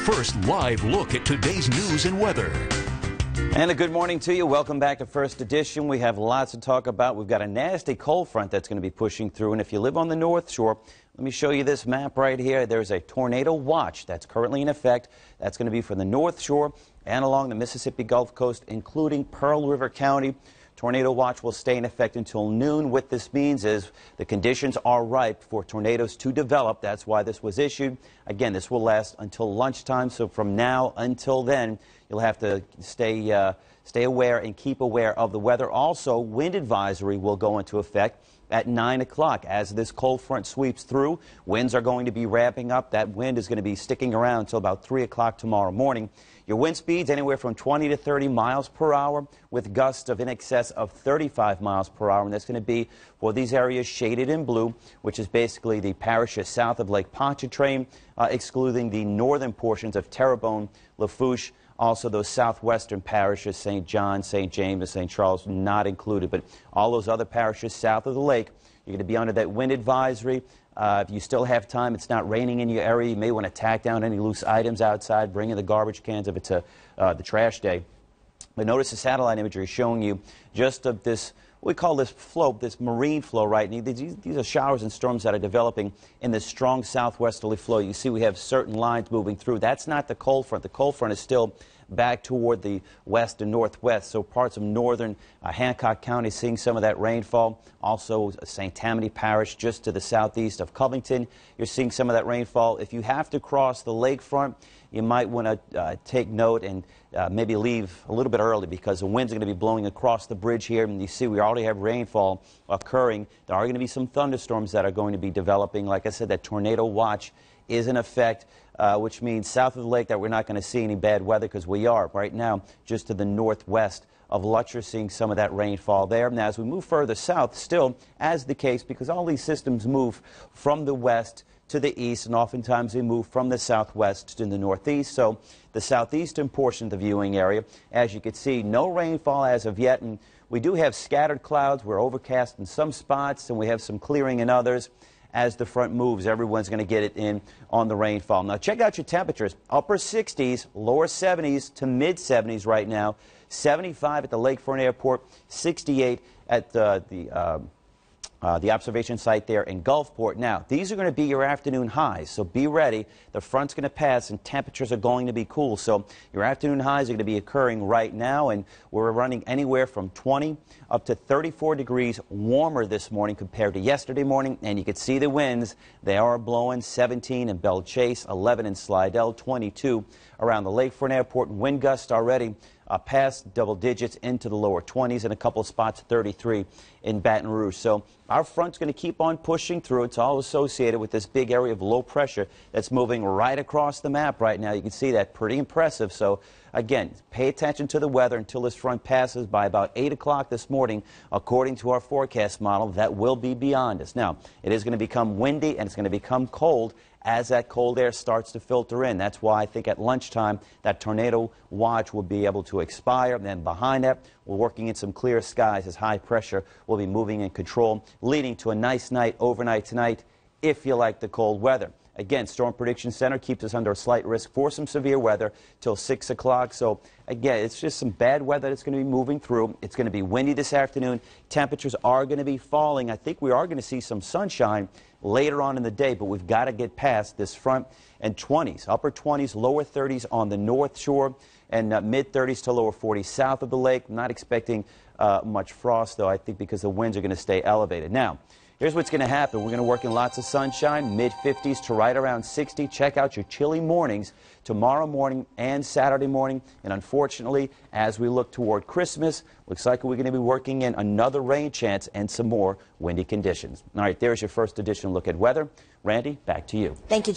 first live look at today's news and weather. And a good morning to you. Welcome back to First Edition. We have lots to talk about. We've got a nasty cold front that's going to be pushing through. And if you live on the North Shore, let me show you this map right here. There's a tornado watch that's currently in effect. That's going to be for the North Shore and along the Mississippi Gulf Coast, including Pearl River County. Tornado watch will stay in effect until noon. What this means is the conditions are ripe for tornadoes to develop. That's why this was issued. Again, this will last until lunchtime. So from now until then, you'll have to stay, uh, stay aware and keep aware of the weather. Also, wind advisory will go into effect at 9 o'clock. As this cold front sweeps through, winds are going to be ramping up. That wind is going to be sticking around until about 3 o'clock tomorrow morning. Your wind speeds anywhere from 20 to 30 miles per hour with gusts of in excess of 35 miles per hour. And that's going to be for these areas shaded in blue, which is basically the parishes south of Lake Pontchartrain, uh, excluding the northern portions of Terrebonne, Lafourche, also, those southwestern parishes, St. John, St. James, and St. Charles, not included. But all those other parishes south of the lake, you're going to be under that wind advisory. Uh, if you still have time, it's not raining in your area, you may want to tack down any loose items outside, bring in the garbage cans if it's a, uh, the trash day. But notice the satellite imagery showing you just of this we call this flow, this marine flow, right? These, these, are showers and storms that are developing in this strong southwesterly flow. You see we have certain lines moving through. That's not the cold front. The cold front is still back toward the west and northwest. So parts of northern uh, Hancock County seeing some of that rainfall. Also St. Tammany Parish just to the southeast of Covington. You're seeing some of that rainfall. If you have to cross the lakefront, you might want to uh, take note and uh, maybe leave a little bit early because the winds are going to be blowing across the bridge here. And you see we already have rainfall occurring. There are going to be some thunderstorms that are going to be developing. Like I said, that tornado watch is in effect, uh, which means south of the lake that we're not going to see any bad weather because we are right now just to the northwest of Lutcher, seeing some of that rainfall there. Now, as we move further south, still as the case, because all these systems move from the west to the east, and oftentimes they move from the southwest to the northeast. So the southeastern portion of the viewing area, as you can see, no rainfall as of yet, and we do have scattered clouds. We're overcast in some spots, and we have some clearing in others. As the front moves, everyone's going to get it in on the rainfall. Now, check out your temperatures. Upper 60s, lower 70s to mid 70s right now. 75 at the Lakefront Airport, 68 at uh, the. Uh, uh, the observation site there in Gulfport. Now, these are going to be your afternoon highs, so be ready. The front's going to pass and temperatures are going to be cool. So your afternoon highs are going to be occurring right now, and we're running anywhere from 20 up to 34 degrees warmer this morning compared to yesterday morning. And you can see the winds. They are blowing 17 in Belle Chasse, 11 in Slidell, 22 around the Lakefront Airport. Wind gusts already uh, past double digits into the lower 20s and a couple of spots 33 in Baton Rouge. So our front's going to keep on pushing through. It's all associated with this big area of low pressure that's moving right across the map right now. You can see that pretty impressive. So again, pay attention to the weather until this front passes by about 8 o'clock this morning. According to our forecast model, that will be beyond us. Now, it is going to become windy and it's going to become cold as that cold air starts to filter in. That's why I think at lunchtime that tornado watch will be able to expire. And then behind that, we're working in some clear skies as high pressure will be moving in control, leading to a nice night overnight tonight if you like the cold weather. Again, Storm Prediction Center keeps us under a slight risk for some severe weather till 6 o'clock. So, again, it's just some bad weather that's going to be moving through. It's going to be windy this afternoon. Temperatures are going to be falling. I think we are going to see some sunshine later on in the day, but we've got to get past this front and 20s, upper 20s, lower 30s on the north shore and uh, mid 30s to lower 40s south of the lake. Not expecting uh, much frost, though, I think because the winds are going to stay elevated. Now, Here's what's going to happen. We're going to work in lots of sunshine, mid 50s to right around 60. Check out your chilly mornings tomorrow morning and Saturday morning. And unfortunately, as we look toward Christmas, looks like we're going to be working in another rain chance and some more windy conditions. All right, there's your first edition look at weather. Randy, back to you. Thank you.